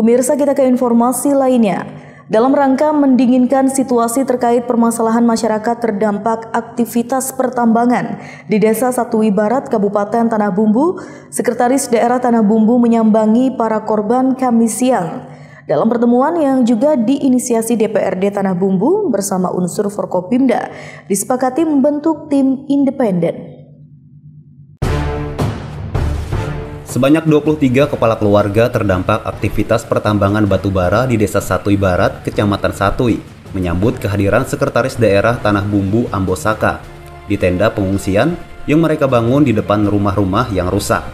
Pemirsa kita ke informasi lainnya. Dalam rangka mendinginkan situasi terkait permasalahan masyarakat terdampak aktivitas pertambangan di Desa Satui Barat, Kabupaten Tanah Bumbu, Sekretaris Daerah Tanah Bumbu menyambangi para korban Kamis siang. Dalam pertemuan yang juga diinisiasi DPRD Tanah Bumbu bersama unsur Forkopimda, disepakati membentuk tim independen. Sebanyak 23 kepala keluarga terdampak aktivitas pertambangan batu bara di Desa Satui Barat, Kecamatan Satui, menyambut kehadiran Sekretaris Daerah Tanah Bumbu Ambosaka di tenda pengungsian yang mereka bangun di depan rumah-rumah yang rusak.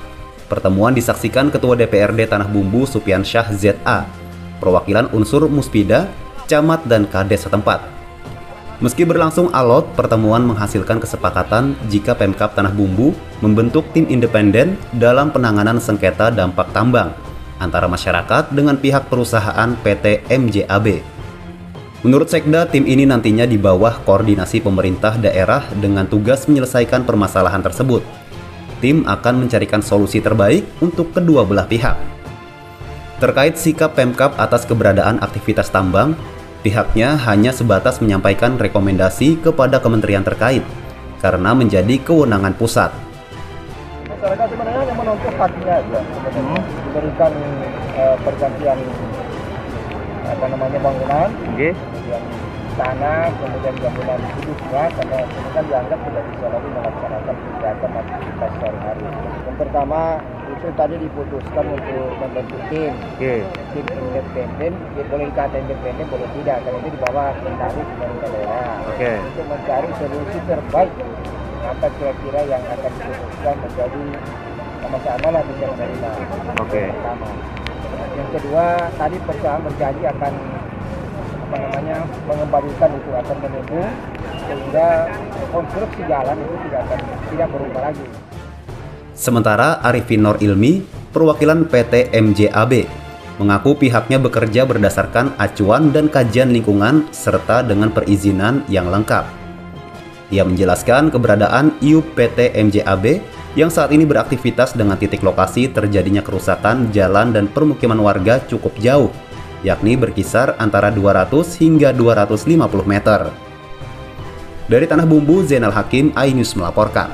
Pertemuan disaksikan Ketua DPRD Tanah Bumbu Supian Syah ZA, perwakilan unsur Muspida, camat dan kades setempat. Meski berlangsung alot, pertemuan menghasilkan kesepakatan jika Pemkap Tanah Bumbu membentuk tim independen dalam penanganan sengketa dampak tambang antara masyarakat dengan pihak perusahaan PT MJAB. Menurut Sekda, tim ini nantinya di bawah koordinasi pemerintah daerah dengan tugas menyelesaikan permasalahan tersebut. Tim akan mencarikan solusi terbaik untuk kedua belah pihak. Terkait sikap Pemkap atas keberadaan aktivitas tambang, Pihaknya hanya sebatas menyampaikan rekomendasi kepada kementerian terkait karena menjadi kewenangan pusat. Masyarakat sebenarnya yang menuntut haknya aja hmm. diberikan uh, pergantian apa namanya bangunan, okay. kemudian tanah, kemudian bangunan hidupnya karena ini kan dianggap tidak bisa lagi melaksanakan kegiatan aktivitas sehari-hari. Yang pertama itu tadi diputuskan untuk membentuk tim, okay. tim independen, ya boleh dikata independen, boleh tidak, karena itu di bawah kendali pemerintah daerah okay. untuk mencari solusi terbaik apa kira-kira yang akan diputuskan menjadi sama-sama lah bisa menerima. Okay. Pertama. Yang kedua tadi perusahaan berjanji akan apa namanya mengembalikan itu akan menunggu sehingga konstruksi jalan itu tidak akan tidak berubah lagi. Sementara Arifin Nur Ilmi, perwakilan PT MJAB, mengaku pihaknya bekerja berdasarkan acuan dan kajian lingkungan serta dengan perizinan yang lengkap. Ia menjelaskan keberadaan IUP PT MJAB yang saat ini beraktivitas dengan titik lokasi terjadinya kerusakan jalan dan permukiman warga cukup jauh, yakni berkisar antara 200 hingga 250 meter. Dari Tanah Bumbu, Zainal Hakim, iNews melaporkan.